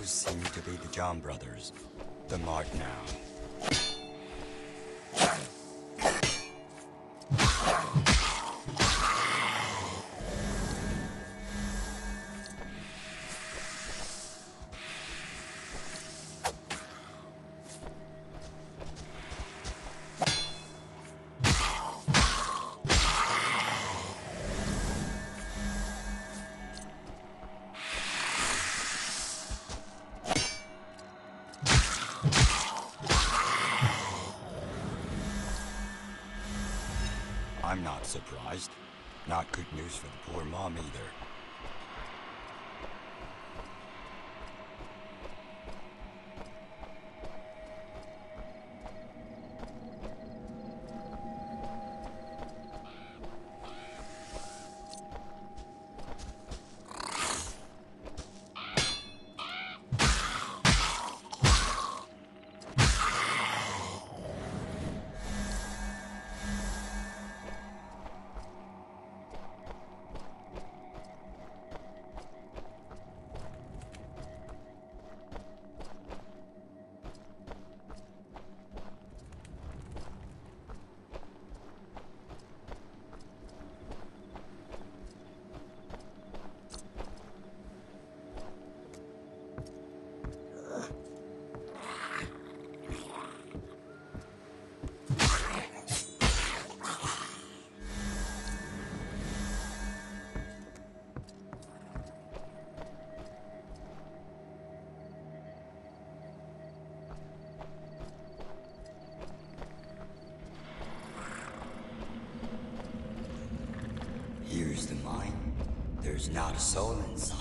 Those seem to be the John brothers. The mark now. There's not a soul inside.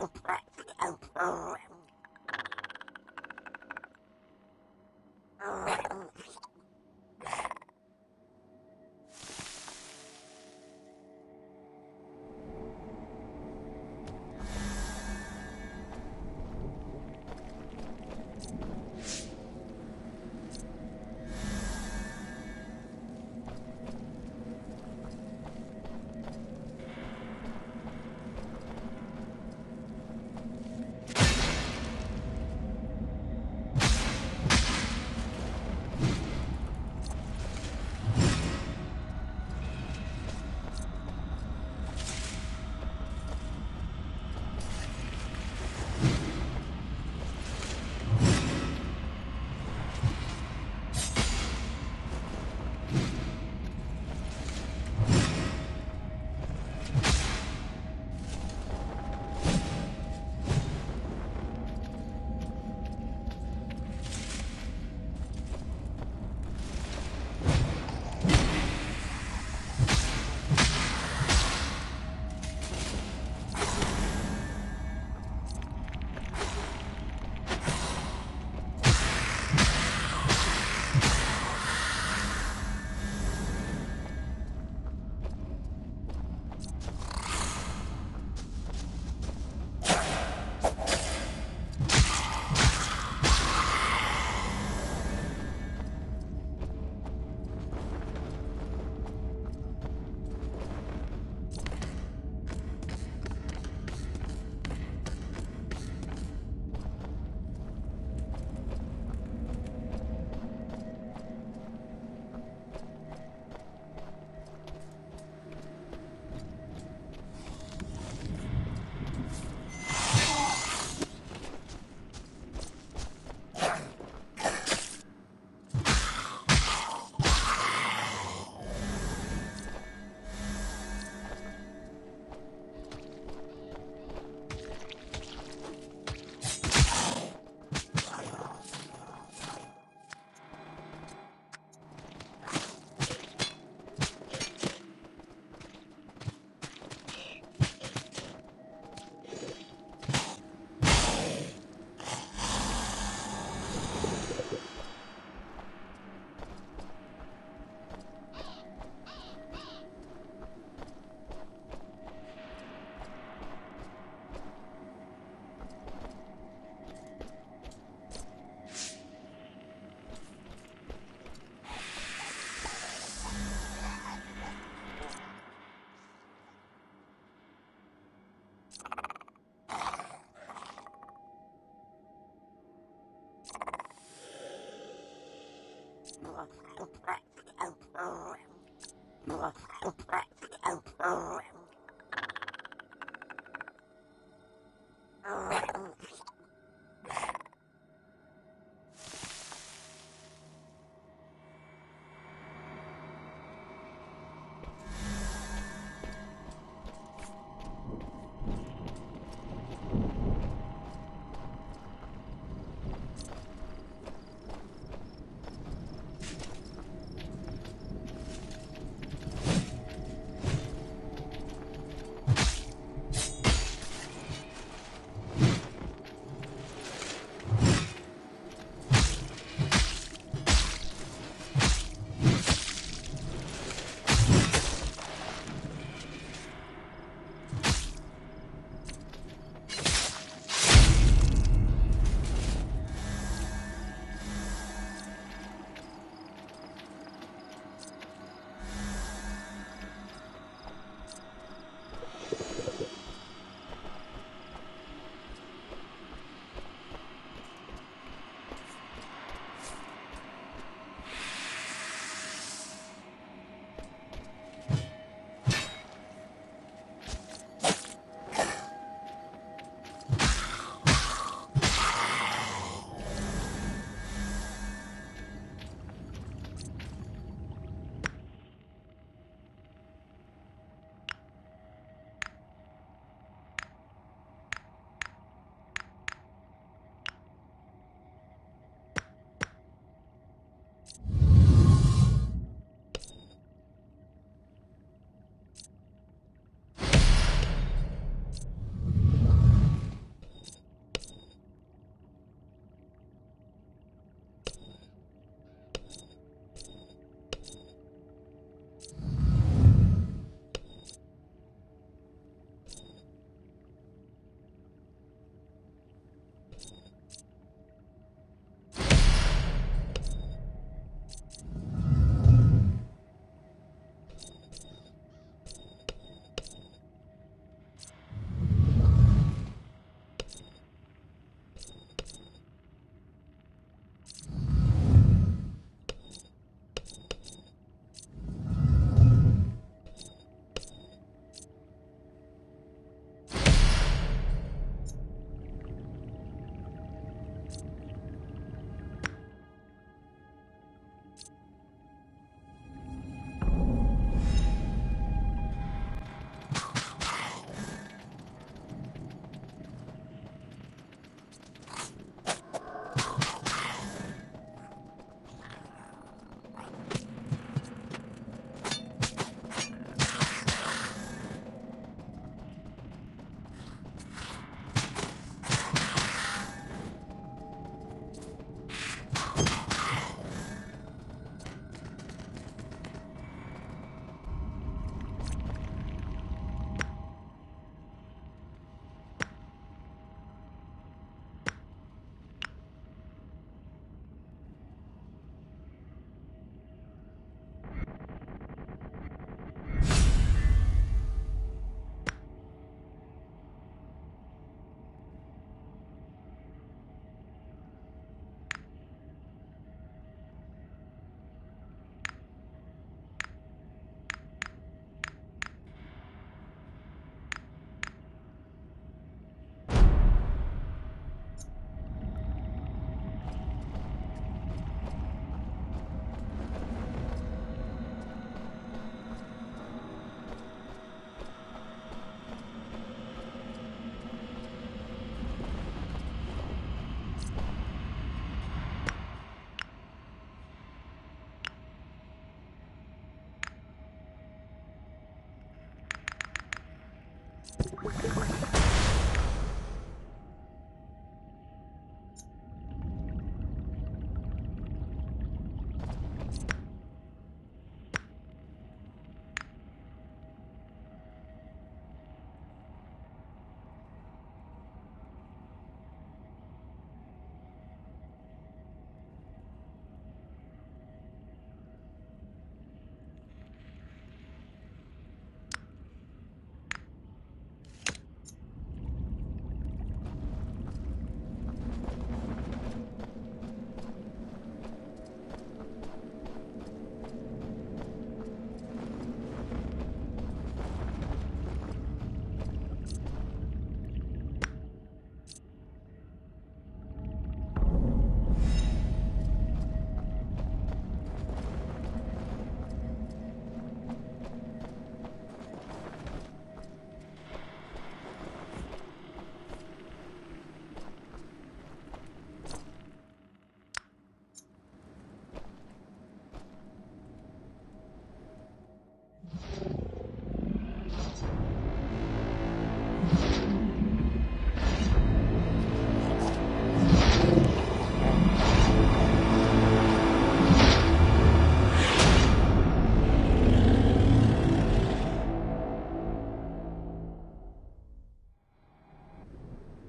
Oh,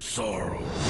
Sorrow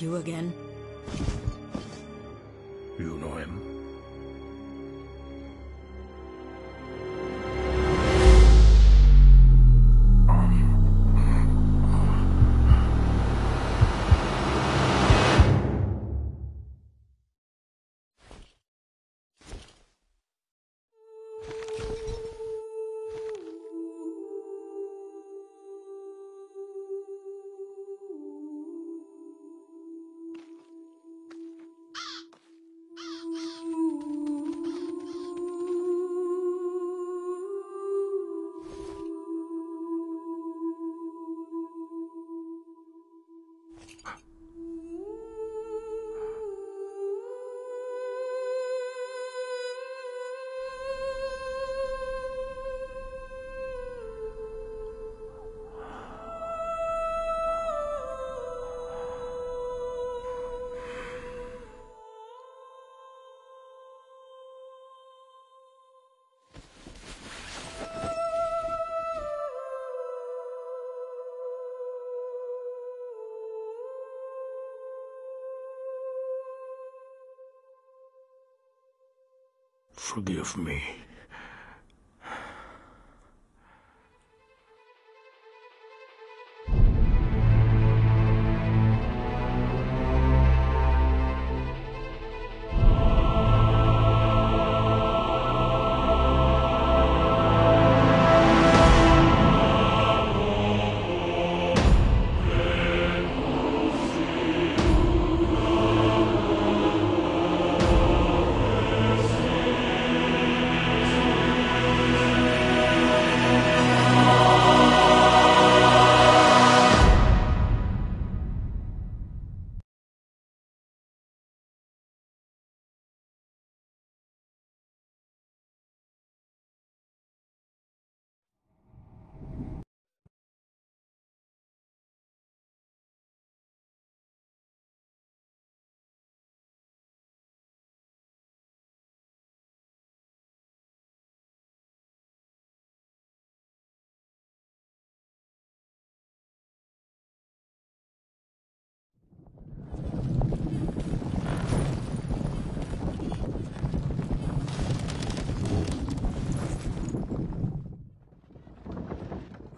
You again? Forgive me.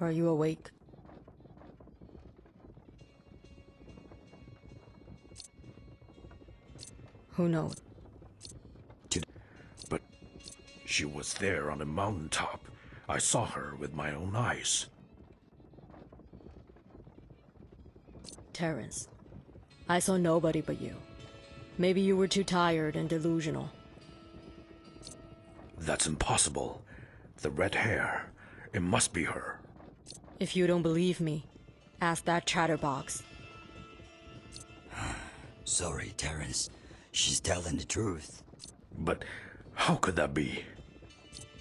Are you awake? Who knows? But she was there on the mountaintop. I saw her with my own eyes. Terrence, I saw nobody but you. Maybe you were too tired and delusional. That's impossible. The red hair. It must be her. If you don't believe me, ask that chatterbox. Sorry, Terrence. She's telling the truth. But how could that be?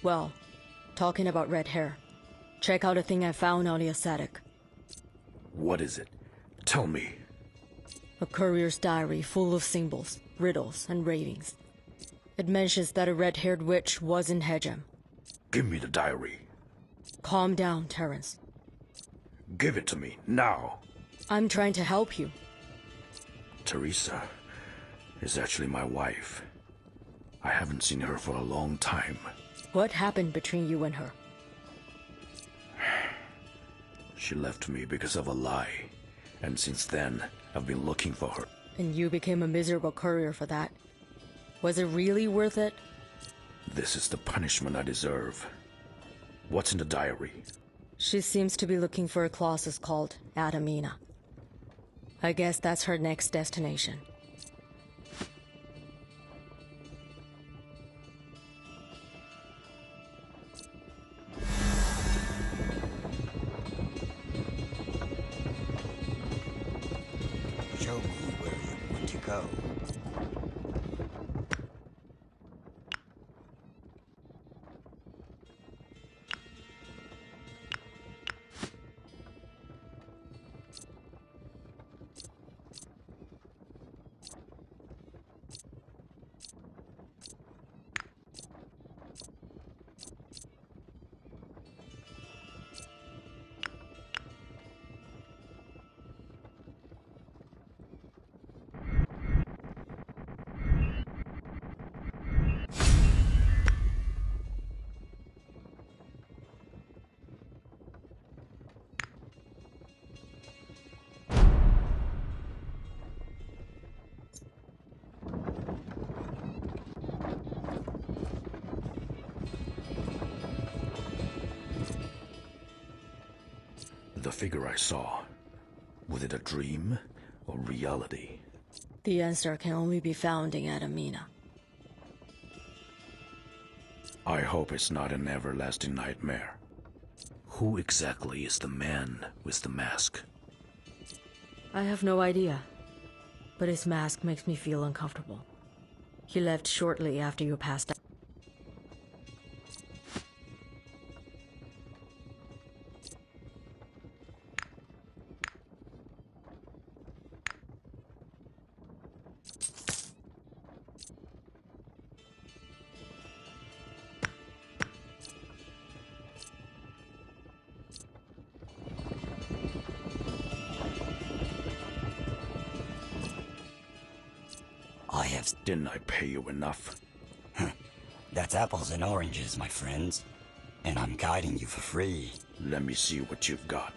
Well, talking about red hair, check out a thing I found on the ascetic. What is it? Tell me. A courier's diary full of symbols, riddles, and ravings. It mentions that a red-haired witch was in Heggem. Give me the diary. Calm down, Terrence. Give it to me, now. I'm trying to help you. Teresa is actually my wife. I haven't seen her for a long time. What happened between you and her? She left me because of a lie. And since then, I've been looking for her. And you became a miserable courier for that. Was it really worth it? This is the punishment I deserve. What's in the diary? She seems to be looking for a Colossus called Adamina. I guess that's her next destination. Figure I saw. Was it a dream or reality? The answer can only be found in Adamina. I hope it's not an everlasting nightmare. Who exactly is the man with the mask? I have no idea. But his mask makes me feel uncomfortable. He left shortly after you passed you enough? That's apples and oranges, my friends. And I'm guiding you for free. Let me see what you've got.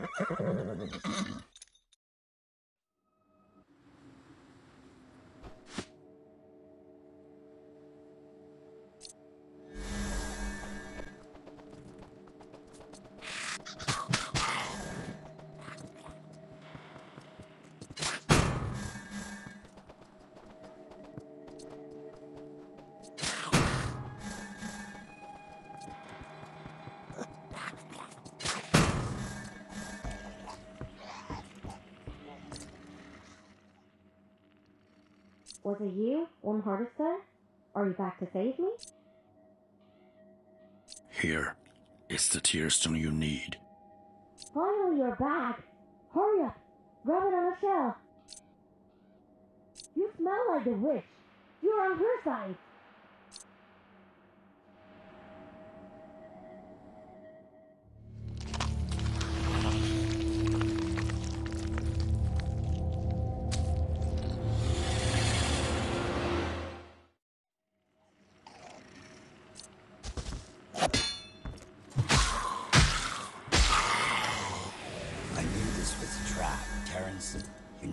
どうですか? Was it you, Orm Hardestad? Are you back to save me? Here is the tearstone you need. Finally, you're back! Hurry up! Grab it on a shelf! You smell like the witch! You're on her side!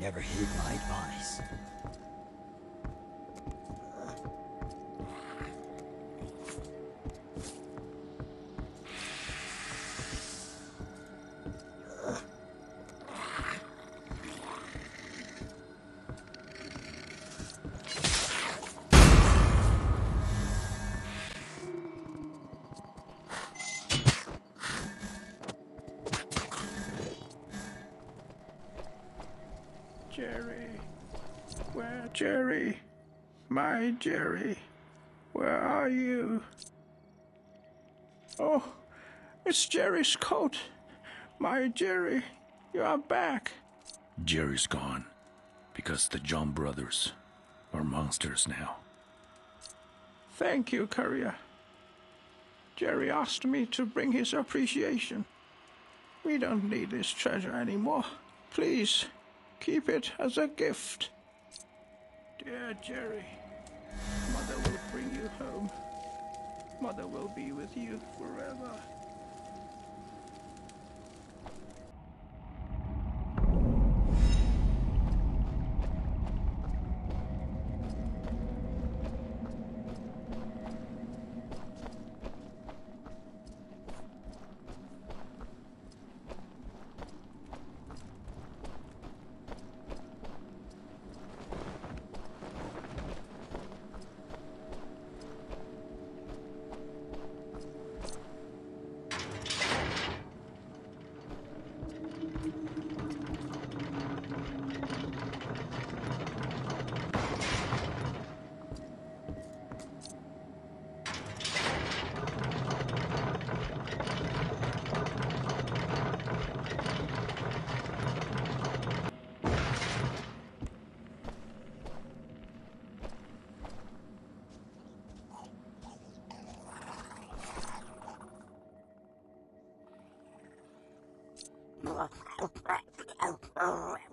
Never heed my advice. Jerry. Where are you? Oh, it's Jerry's coat. My Jerry, you are back. Jerry's gone because the John brothers are monsters now. Thank you, courier. Jerry asked me to bring his appreciation. We don't need this treasure anymore. Please, keep it as a gift. Dear Jerry, Mother will bring you home. Mother will be with you forever. Oh.